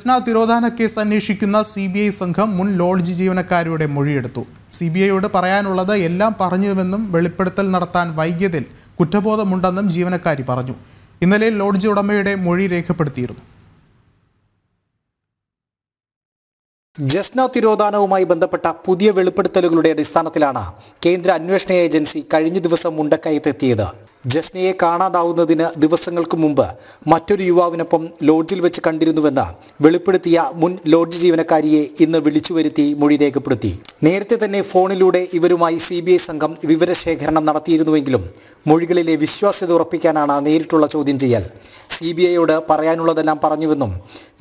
ജസ്ന തിരോധാന കേസ് അന്വേഷിക്കുന്ന C B I സംഘം മുൻ ലോഡ്ജ് ജീവനക്കാരിയുടെ മൊഴിയെടുത്തു. സി ബി ഐയോട് പറയാനുള്ളത് എല്ലാം പറഞ്ഞുവെന്നും വെളിപ്പെടുത്തൽ നടത്താൻ വൈകിയതിൽ കുറ്റബോധമുണ്ടെന്നും ജീവനക്കാരി പറഞ്ഞു. ഇന്നലെ ലോഡ്ജ് ഉടമയുടെ മൊഴി രേഖപ്പെടുത്തിയിരുന്നു. ജസ്ന തിരോധാനവുമായി ബന്ധപ്പെട്ട പുതിയ വെളിപ്പെടുത്തലുകളുടെ അടിസ്ഥാനത്തിലാണ് കേന്ദ്ര അന്വേഷണ ഏജൻസി കഴിഞ്ഞ ദിവസം മുണ്ടക്കയത്തെത്തിയത് ജസ്നയെ കാണാതാവുന്നതിന് ദിവസങ്ങൾക്ക് മുമ്പ് മറ്റൊരു യുവാവിനൊപ്പം ലോഡ്ജിൽ വെച്ച് കണ്ടിരുന്നുവെന്ന് വെളിപ്പെടുത്തിയ മുൻ ലോഡ്ജ് ജീവനക്കാരിയെ ഇന്ന് വിളിച്ചു വരുത്തി മൊഴി രേഖപ്പെടുത്തി. നേരത്തെ തന്നെ ഫോണിലൂടെ ഇവരുമായി സി സംഘം വിവരശേഖരണം നടത്തിയിരുന്നുവെങ്കിലും മൊഴികളിലെ വിശ്വാസ്യത ഉറപ്പിക്കാനാണ് നേരിട്ടുള്ള ചോദ്യം ചെയ്യൽ. സി ബി ഐയോട് പറയാനുള്ളതെല്ലാം പറഞ്ഞുവെന്നും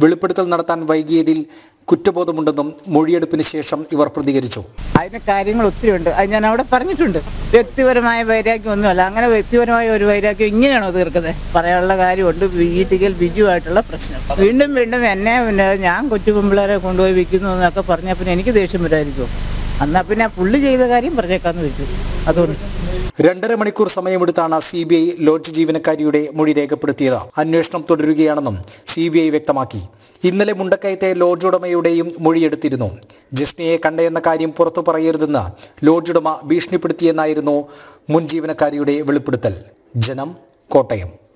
വെളിപ്പെടുത്തൽ നടത്താൻ വൈകിയതിൽ കുറ്റബോധമുണ്ടെന്നും മൊഴിയെടുപ്പിന് ശേഷം ഇവർ പ്രതികരിച്ചു. അതിന് കാര്യങ്ങൾ ഒത്തിരി ഉണ്ട്. അത് ഞാൻ അവിടെ പറഞ്ഞിട്ടുണ്ട്. വ്യക്തിപരമായ വൈരാഗ്യം ഒന്നുമല്ല അങ്ങനെ വ്യക്തിപരമായ ഒരു വൈരാഗ്യം ഇങ്ങനെയാണോ തീർക്കുന്നത്? പറയാനുള്ള കാര്യമുണ്ട്. വീട്ടിൽ ബിജുവായിട്ടുള്ള പ്രശ്നം. വീണ്ടും വീണ്ടും എന്നെ ഞാൻ കൊച്ചു പെമ്പിള്ളേരെ കൊണ്ടുപോയി വിൽക്കുന്നു എന്നൊക്കെ പറഞ്ഞാൽ പിന്നെ എനിക്ക് ദേഷ്യം വരായിരിക്കും എന്നാൽ പിന്നെ പുള്ളി ചെയ്ത കാര്യം പറഞ്ഞേക്കാന്ന് വെച്ചു. അതുകൊണ്ട്. രണ്ടര മണിക്കൂർ സമയമെടുത്താണ് സി ബി ഐ ലോഡ്ജ് ജീവനക്കാരിയുടെ മൊഴി രേഖപ്പെടുത്തിയത്. അന്വേഷണം തുടരുകയാണെന്നും സി ബി ഐ വ്യക്തമാക്കി. ഇന്നലെ മുണ്ടക്കയത്തെ ലോഡ്ജ് ഉടമയുടെയും മൊഴിയെടുത്തിരുന്നു ജിസ്നയെ കണ്ടയെന്ന കാര്യം പുറത്തു പറയരുതെന്ന് ലോഡ്ജ് ഉടമ ഭീഷണിപ്പെടുത്തിയെന്നായിരുന്നു മുൻ ജീവനക്കാരിയുടെ വെളിപ്പെടുത്തൽ. ജനം കോട്ടയം.